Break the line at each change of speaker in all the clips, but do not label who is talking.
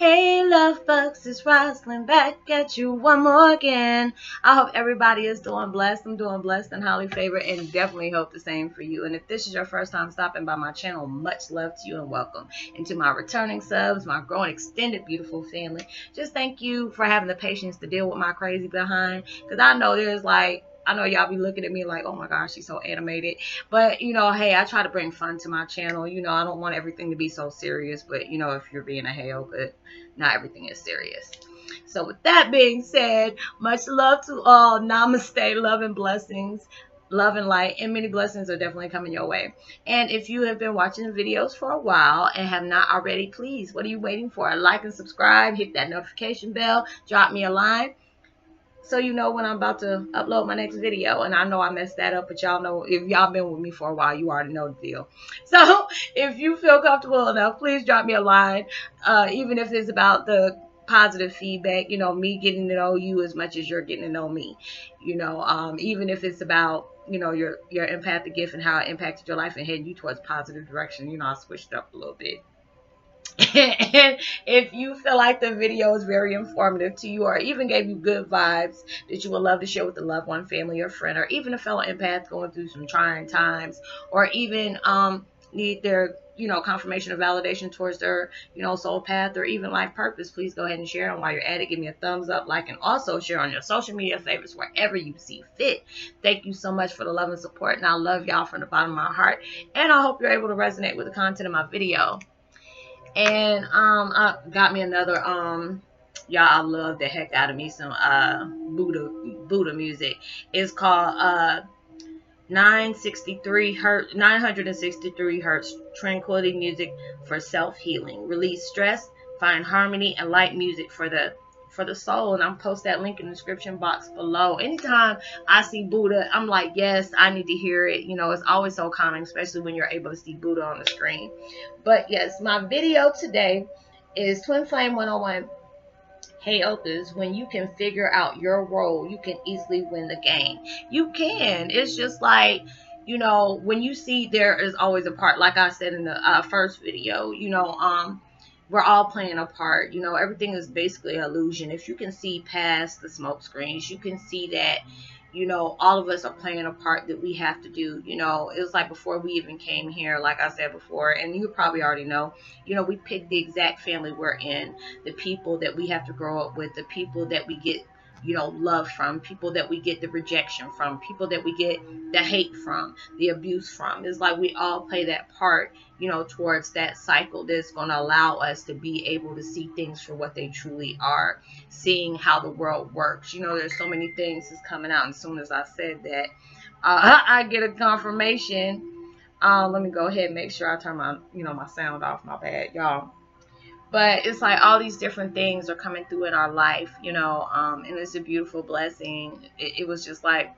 Hey, love bugs, it's Roslynn back at you one more again. I hope everybody is doing blessed. I'm doing blessed and highly favored, and definitely hope the same for you. And if this is your first time stopping by my channel, much love to you and welcome. And to my returning subs, my growing extended beautiful family, just thank you for having the patience to deal with my crazy behind. Because I know there's like I know y'all be looking at me like, oh my gosh, she's so animated. But, you know, hey, I try to bring fun to my channel. You know, I don't want everything to be so serious. But, you know, if you're being a hell, but not everything is serious. So with that being said, much love to all. Namaste, love and blessings. Love and light and many blessings are definitely coming your way. And if you have been watching the videos for a while and have not already, please, what are you waiting for? Like and subscribe, hit that notification bell, drop me a line so you know when I'm about to upload my next video. And I know I messed that up, but y'all know if y'all been with me for a while, you already know the deal. So if you feel comfortable enough, please drop me a line, uh, even if it's about the positive feedback, you know, me getting to know you as much as you're getting to know me, you know, um, even if it's about you know your your empathic gift and how it impacted your life and heading you towards positive direction you know i switched up a little bit and if you feel like the video is very informative to you or even gave you good vibes that you would love to share with a loved one, family, or friend, or even a fellow empath going through some trying times, or even um, need their you know confirmation or validation towards their you know soul path or even life purpose please go ahead and share. And while you're at it give me a thumbs up like and also share on your social media favorites wherever you see fit. Thank you so much for the love and support and i love y'all from the bottom of my heart and i hope you're able to resonate with the content of my video and um, I got me another um, y'all. I love the heck out of me some uh Buddha Buddha music. It's called uh 963 hertz 963 hertz tranquility music for self healing. Release stress, find harmony, and light music for the for the soul and i'll post that link in the description box below anytime i see buddha i'm like yes i need to hear it you know it's always so calming especially when you're able to see buddha on the screen but yes my video today is twin flame 101 Heyokas, when you can figure out your role, you can easily win the game. You can. It's just like, you know, when you see there is always a part, like I said in the uh, first video, you know, um, we're all playing a part. You know, everything is basically illusion. If you can see past the smoke screens, you can see that, you know, all of us are playing a part that we have to do. You know, it was like before we even came here, like I said before, and you probably already know, you know, we pick the exact family we're in, the people that we have to grow up with, the people that we get you know, love from, people that we get the rejection from, people that we get the hate from, the abuse from. It's like we all play that part you know, towards that cycle that's going to allow us to be able to see things for what they truly are, seeing how the world works. You know, there's so many things that's coming out. And as soon as I said that, uh, I get a confirmation. Uh, let me go ahead and make sure I turn my, you know, my sound off. My bad, y'all. But it's like all these different things are coming through in our life, you know, um, and it's a beautiful blessing. It, it was just like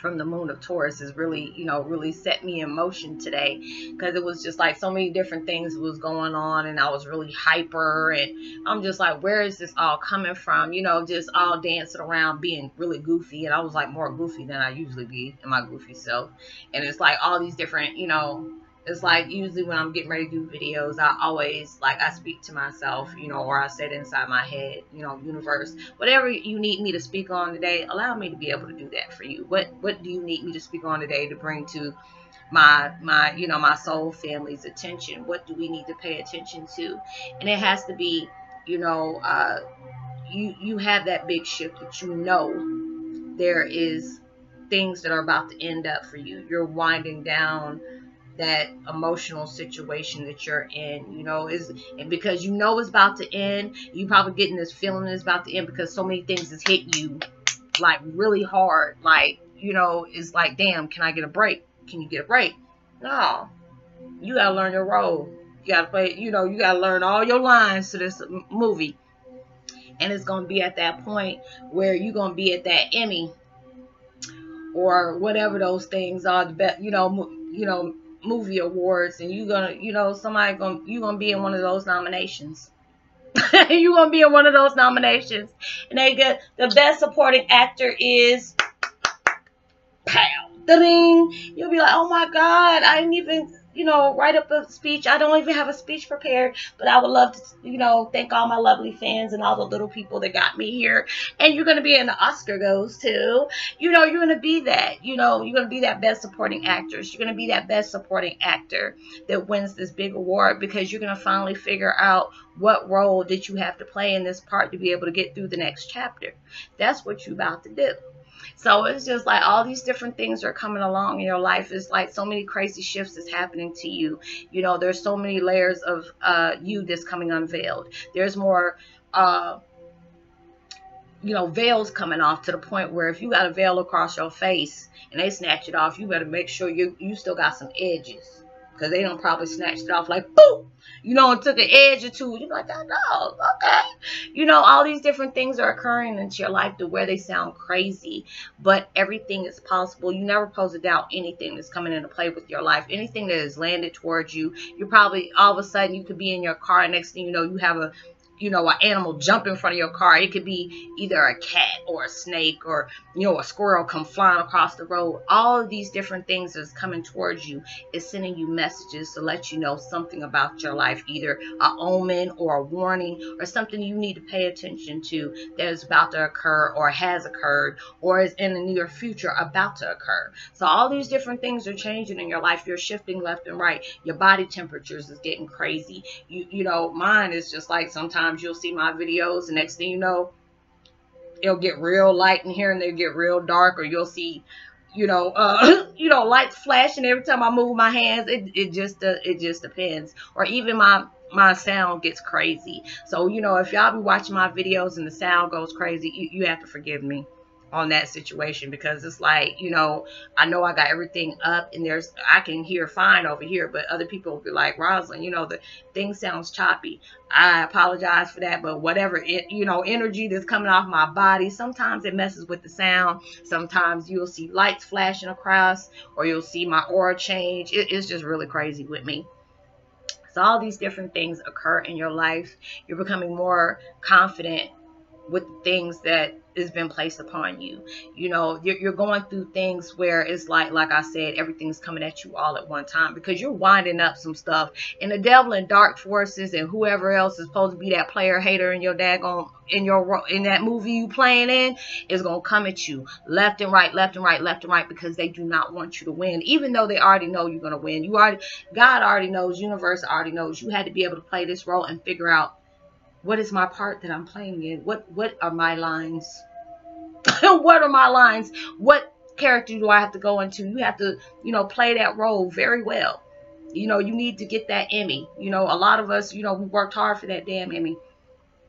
from the moon of Taurus is really, you know, really set me in motion today because it was just like so many different things was going on and I was really hyper and I'm just like, where is this all coming from? You know, just all dancing around being really goofy and I was like more goofy than I usually be in my goofy self. And it's like all these different, you know, it's like usually when I'm getting ready to do videos, I always like I speak to myself, you know, or I say it inside my head, you know, universe, whatever you need me to speak on today, allow me to be able to do that for you. What what do you need me to speak on today to bring to my my you know my soul family's attention? What do we need to pay attention to? And it has to be, you know, uh, you you have that big shift that you know there is things that are about to end up for you. You're winding down that emotional situation that you're in you know is and because you know it's about to end you probably getting this feeling it's about to end because so many things has hit you like really hard like you know it's like damn can i get a break? Can you get a break? No. You gotta learn your role. You gotta play you know you gotta learn all your lines to this movie. And it's gonna be at that point where you're gonna be at that emmy or whatever those things are the best you know you know movie awards and you're gonna you know somebody gonna you gonna be in one of those nominations. You gonna be in one of those nominations. And they get the best supporting actor is pow ding. You'll be like oh my god i didn't even you know, write up a speech. I don't even have a speech prepared, but I would love to, you know, thank all my lovely fans and all the little people that got me here. And you're going to be in the Oscar goes too. You know, you're going to be that. You know, you're going to be that best supporting actress. You're going to be that best supporting actor that wins this big award because you're going to finally figure out what role that you have to play in this part to be able to get through the next chapter. That's what you're about to do. So it's just like all these different things are coming along in your life. It's like so many crazy shifts is happening to you. You know, there's so many layers of uh, you that's coming unveiled. There's more, uh, you know, veils coming off to the point where if you got a veil across your face and they snatch it off, you better make sure you you still got some edges because they don't probably snatch it off like boom you know, and took an edge or two. You're like, oh, no, okay. You know, all these different things are occurring into your life to where they sound crazy, but everything is possible. You never pose a doubt anything that's coming into play with your life. Anything that has landed towards you, you're probably all of a sudden you could be in your car. Next thing you know, you have a you know, an animal jump in front of your car. It could be either a cat or a snake or, you know, a squirrel come flying across the road. All of these different things that's coming towards you is sending you messages to let you know something about your life, either a omen or a warning or something you need to pay attention to that is about to occur or has occurred or is in the near future about to occur. So all these different things are changing in your life. You're shifting left and right. Your body temperatures is getting crazy. You, you know, mine is just like sometimes you'll see my videos and next thing you know it'll get real light in here and they'll get real dark or you'll see you know uh you know lights flashing every time i move my hands. It, it just uh, it just depends. Or even my my sound gets crazy. So you know if y'all be watching my videos and the sound goes crazy you, you have to forgive me on that situation because it's like you know I know I got everything up and there's I can hear fine over here but other people will be like Rosalind you know the thing sounds choppy. I apologize for that but whatever it you know energy that's coming off my body sometimes it messes with the sound. Sometimes you'll see lights flashing across or you'll see my aura change. It, it's just really crazy with me. So all these different things occur in your life. You're becoming more confident with things that has been placed upon you. You know, you're, you're, going through things where it's like, like I said, everything's coming at you all at one time because you're winding up some stuff. And the devil and dark forces and whoever else is supposed to be that player hater in your daggone in your in that movie you playing in is gonna come at you left and right, left and right, left and right because they do not want you to win, even though they already know you're gonna win. You already God already knows, universe already knows. You had to be able to play this role and figure out what is my part that I'm playing in? What what are my lines? what are my lines? What character do I have to go into? You have to, you know, play that role very well. You know, you need to get that Emmy. You know, a lot of us, you know, we worked hard for that damn Emmy.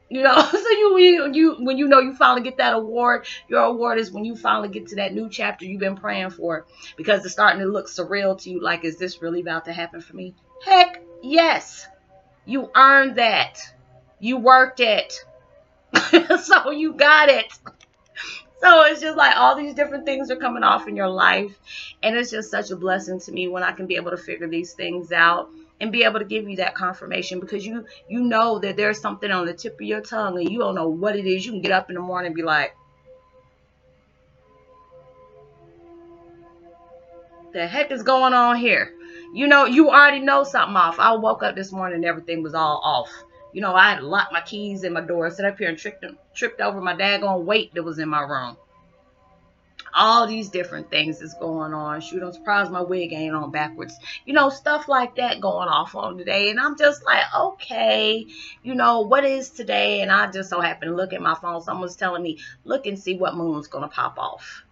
You know, so you, you you when you know you finally get that award, your award is when you finally get to that new chapter you've been praying for because it's starting to look surreal to you. Like, is this really about to happen for me? Heck, yes. You earned that. You worked it. so you got it. So it's just like all these different things are coming off in your life. And it's just such a blessing to me when I can be able to figure these things out and be able to give you that confirmation because you you know that there's something on the tip of your tongue and you don't know what it is. You can get up in the morning and be like, the heck is going on here? You know, you already know something off. I woke up this morning and everything was all off. You know, I had locked my keys in my door, sit up here and tripped, tripped over my daggone weight that was in my room. All these different things is going on. Shoot, I'm surprised my wig ain't on backwards. You know, stuff like that going off on today. And I'm just like, okay, you know, what is today? And I just so happen to look at my phone. Someone's telling me, look and see what moon's going to pop off.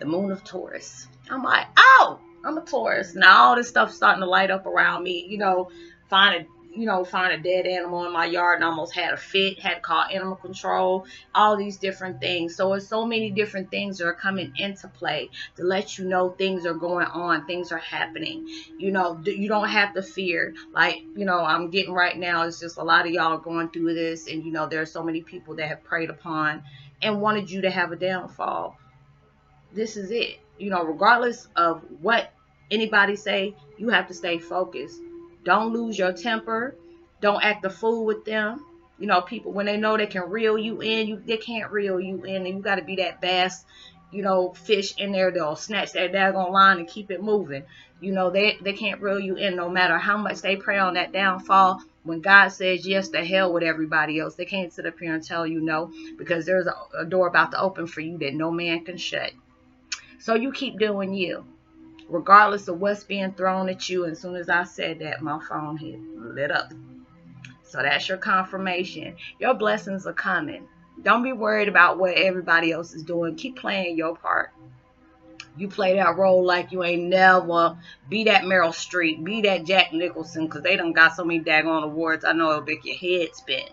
The moon of Taurus. I'm like, oh, I'm a Taurus. Now all this stuff's starting to light up around me. You know, finding you know, find a dead animal in my yard and almost had a fit, had to call animal control, all these different things. So it's so many different things that are coming into play to let you know things are going on, things are happening. You know, you don't have to fear. Like, you know, I'm getting right now, it's just a lot of y'all going through this, and you know, there are so many people that have preyed upon and wanted you to have a downfall. This is it. You know, regardless of what anybody say, you have to stay focused don't lose your temper. Don't act a fool with them. You know, people when they know they can reel you in, you they can't reel you in, and you got to be that bass, you know, fish in there. They'll snatch that daggone line and keep it moving. You know, they, they can't reel you in no matter how much they pray on that downfall. When God says yes to hell with everybody else, they can't sit up here and tell you no because there's a, a door about to open for you that no man can shut. So you keep doing you, regardless of what's being thrown at you. As soon as I said that, my phone hit lit up. So that's your confirmation. Your blessings are coming. Don't be worried about what everybody else is doing. Keep playing your part. You play that role like you ain't never be that Meryl Streep, be that Jack Nicholson, because they done got so many daggone awards. I know it'll make your head spin.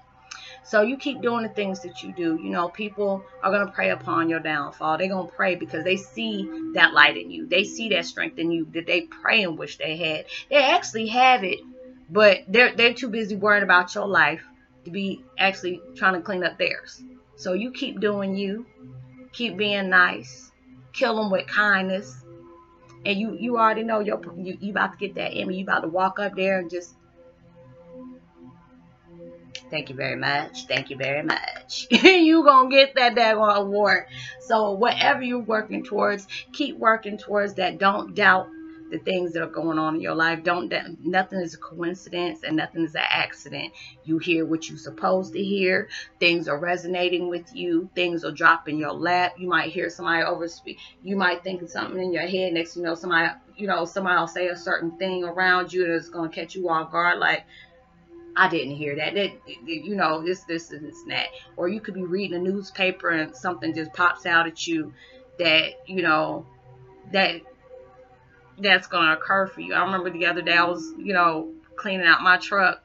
So you keep doing the things that you do. You know, people are going to pray upon your downfall. They're going to pray because they see that light in you. They see that strength in you that they pray and wish they had. They actually have it, but they're, they're too busy worrying about your life to be actually trying to clean up theirs. So you keep doing you. Keep being nice kill them with kindness. And you you already know you're, you you about to get that Emmy. You about to walk up there and just thank you very much. Thank you very much. you gonna get that daggone award. So whatever you're working towards, keep working towards that. Don't doubt the things that are going on in your life. Don't nothing is a coincidence and nothing is an accident. You hear what you're supposed to hear. Things are resonating with you. Things are dropping your lap. You might hear somebody over speak. You might think of something in your head. Next, you know, somebody, you know, somebody will say a certain thing around you that's gonna catch you off guard. Like, I didn't hear that. That you know, this, this, and this, and that. Or you could be reading a newspaper and something just pops out at you that you know that that's going to occur for you. I remember the other day I was, you know, cleaning out my truck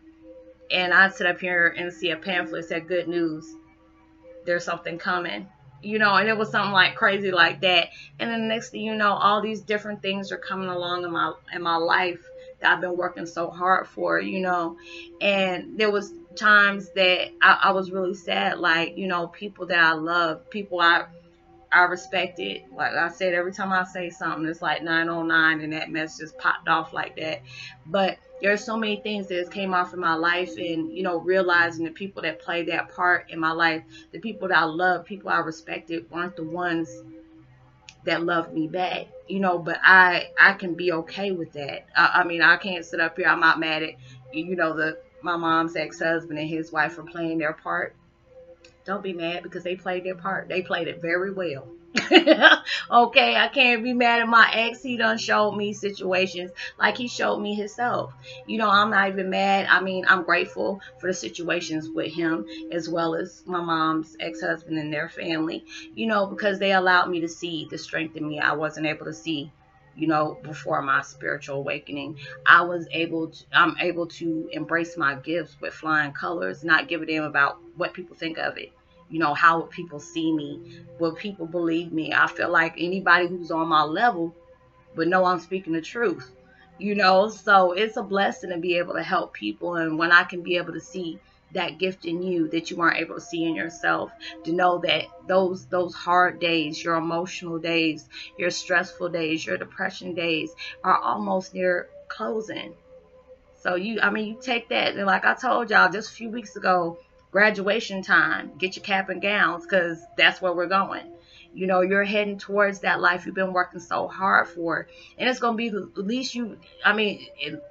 and I sit up here and see a pamphlet that said good news. There's something coming. You know, and it was something like crazy like that. And then the next thing you know, all these different things are coming along in my in my life that I've been working so hard for, you know. And there was times that I, I was really sad, like, you know, people that I love, people I I respected. Like I said, every time I say something, it's like 909 and that mess just popped off like that. But there's so many things that came off in my life and, you know, realizing the people that played that part in my life, the people that I love, people I respected weren't the ones that loved me back. You know, but I I can be okay with that. I, I mean, I can't sit up here. I'm not mad at, you know, the my mom's ex-husband and his wife for playing their part don't be mad because they played their part. They played it very well. okay, I can't be mad at my ex. He done showed me situations like he showed me himself. You know, I'm not even mad. I mean, I'm grateful for the situations with him as well as my mom's ex-husband and their family, you know, because they allowed me to see the strength in me I wasn't able to see you know, before my spiritual awakening, I was able to, I'm able to embrace my gifts with flying colors, not give a damn about what people think of it. You know, how would people see me? Will people believe me? I feel like anybody who's on my level would know I'm speaking the truth. You know, so it's a blessing to be able to help people. And when I can be able to see that gift in you that you weren't able to see in yourself to know that those those hard days your emotional days your stressful days your depression days are almost near closing so you i mean you take that and like i told y'all just a few weeks ago graduation time get your cap and gowns because that's where we're going you know you're heading towards that life you've been working so hard for and it's going to be the least you i mean it,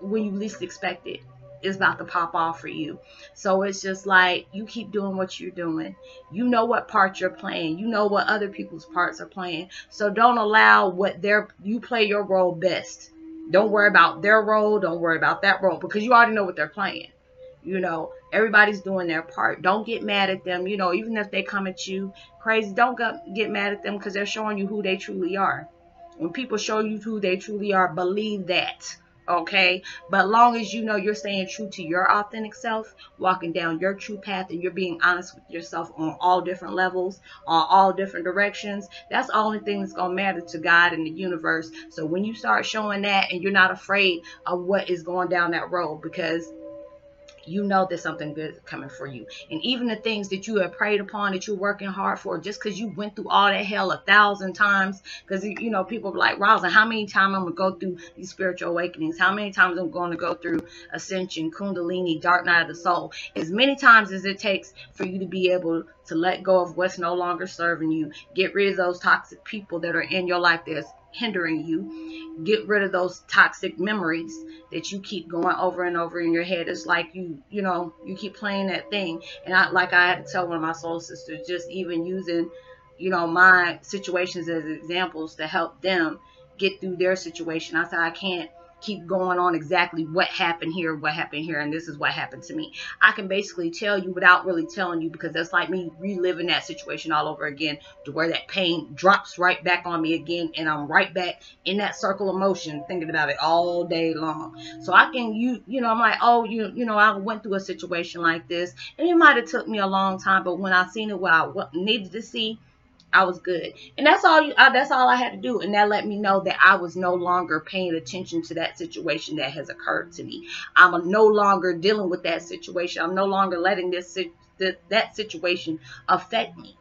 when you least expect it is about to pop off for you. So it's just like you keep doing what you're doing. You know what part you're playing. You know what other people's parts are playing. So don't allow what their you play your role best. Don't worry about their role. Don't worry about that role because you already know what they're playing. You know, everybody's doing their part. Don't get mad at them. You know, even if they come at you crazy, don't get mad at them because they're showing you who they truly are. When people show you who they truly are, believe that okay but long as you know you're staying true to your authentic self walking down your true path and you're being honest with yourself on all different levels on all different directions that's the only thing that's going to matter to god and the universe so when you start showing that and you're not afraid of what is going down that road because you know there's something good coming for you. And even the things that you have prayed upon that you're working hard for, just because you went through all that hell a thousand times, because you know people are like, Rosa, how many times I'm gonna go through these spiritual awakenings? How many times I'm going to go through ascension, kundalini, dark night of the soul? As many times as it takes for you to be able to let go of what's no longer serving you, get rid of those toxic people that are in your life that's hindering you. Get rid of those toxic memories that you keep going over and over in your head. It's like you, you know, you keep playing that thing. And I, like I had to tell one of my soul sisters, just even using, you know, my situations as examples to help them get through their situation. I said, I can't keep going on exactly what happened here, what happened here, and this is what happened to me. I can basically tell you without really telling you because that's like me reliving that situation all over again to where that pain drops right back on me again and I'm right back in that circle of motion thinking about it all day long. So I can you you know I'm like oh you you know I went through a situation like this and it might have took me a long time but when I seen it what I needed to see I was good. And that's all you uh, that's all I had to do and that let me know that I was no longer paying attention to that situation that has occurred to me. I'm no longer dealing with that situation. I'm no longer letting this that situation affect me.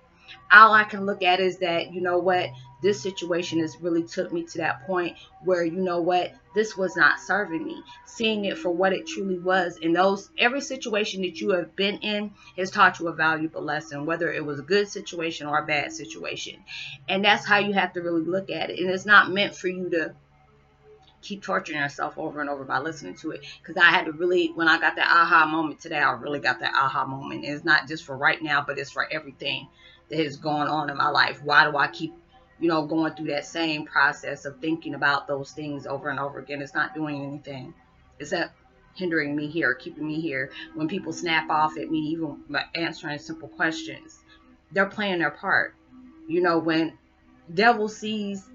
All I can look at is that you know what this situation has really took me to that point where you know what this was not serving me. Seeing it for what it truly was and those every situation that you have been in has taught you a valuable lesson whether it was a good situation or a bad situation. And that's how you have to really look at it. And it's not meant for you to keep torturing yourself over and over by listening to it because I had to really when I got that aha moment today I really got that aha moment. It's not just for right now but it's for everything that is going on in my life. Why do I keep you know, going through that same process of thinking about those things over and over again. It's not doing anything except hindering me here, keeping me here. When people snap off at me, even answering simple questions, they're playing their part. You know, when devil sees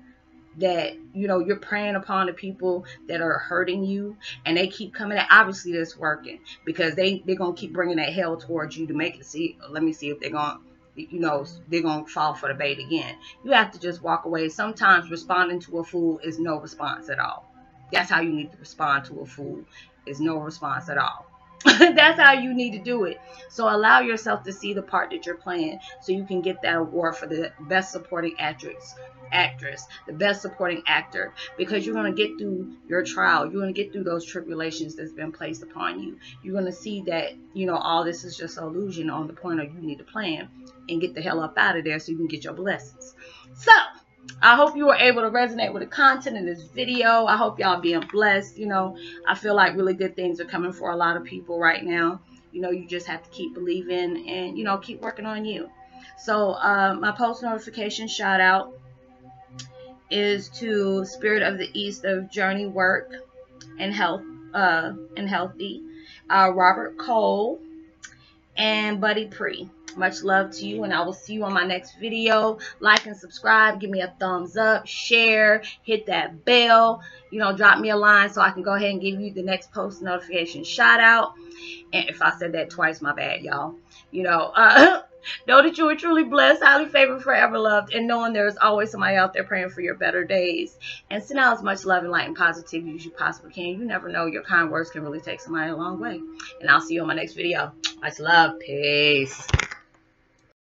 that you know you're preying upon the people that are hurting you and they keep coming at obviously that's working because they they're gonna keep bringing that hell towards you to make it see let me see if they're gonna you know, they're going to fall for the bait again. You have to just walk away. Sometimes responding to a fool is no response at all. That's how you need to respond to a fool, is no response at all. That's how you need to do it. So allow yourself to see the part that you're playing so you can get that award for the best supporting actress actress, the best supporting actor, because you're going to get through your trial. You're going to get through those tribulations that's been placed upon you. You're going to see that, you know, all this is just illusion on the point of you need to plan and get the hell up out of there so you can get your blessings. So, I hope you were able to resonate with the content in this video. I hope y'all being blessed. You know, I feel like really good things are coming for a lot of people right now. You know, you just have to keep believing and, you know, keep working on you. So, uh, my post notification shout out is to Spirit of the East of Journey Work and Health uh, and Healthy, uh, Robert Cole, and Buddy Pre. Much love to you, and I will see you on my next video. Like and subscribe. Give me a thumbs up. Share. Hit that bell. You know, drop me a line so I can go ahead and give you the next post notification shout out. And if I said that twice, my bad, y'all. You know, uh, know that you are truly blessed, highly favored, forever loved, and knowing there is always somebody out there praying for your better days. And send out as much love and light and positivity as you possibly can. You never know, your kind words can really take somebody a long way. And I'll see you on my next video. Much love. Peace.